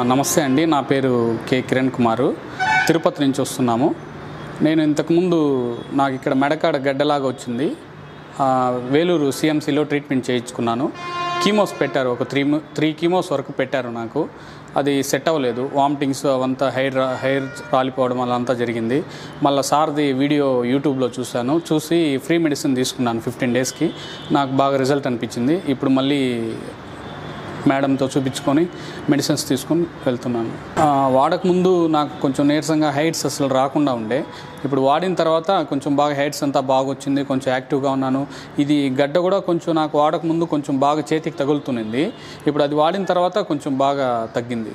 నమస్తే అండి. నా పేరు కే. కిరణ్ కుమారు. తిరుపతి నుంచి వస్తున్నాము. నేను ఇంతకుముందు నాకు ఇక్కడ మెడకాడ గడ్డలాగా వచ్చింది. వేలూరు సిఎంసిలో ట్రీట్మెంట్ చేయించుకున్నాను. కీమోస్ పెట్టారు. ఒక త్రీ త్రీ కీమోస్ వరకు పెట్టారు నాకు. అది సెట్ అవ్వలేదు. వామిటింగ్స్ అవంతా హెయిర్ హెయిర్ రాలిపోవడం అలా అంతా జరిగింది. మళ్ళీ సార్ది వీడియో యూట్యూబ్లో చూశాను. చూసి ఫ్రీ మెడిసిన్ తీసుకున్నాను ఫిఫ్టీన్ డేస్కి. నాకు బాగా రిజల్ట్ అనిపించింది. ఇప్పుడు మళ్ళీ మేడంతో చూపించుకొని మెడిసిన్స్ తీసుకొని వెళ్తున్నాను. వాడకముందు వాడక ముందు నాకు కొంచెం నీరసంగా హైట్స్ అసలు రాకుండా ఉండే. ఇప్పుడు వాడిన తర్వాత కొంచెం బాగా హైట్స్ అంతా బాగా వచ్చింది కొంచెం యాక్టివ్గా ఉన్నాను. ఇది గడ్డ కూడా కొంచెం నాకు వాడక ముందు కొంచెం బాగా చేతికి తగులుతునింది ఇప్పుడు అది వాడిన తర్వాత కొంచెం బాగా తగ్గింది.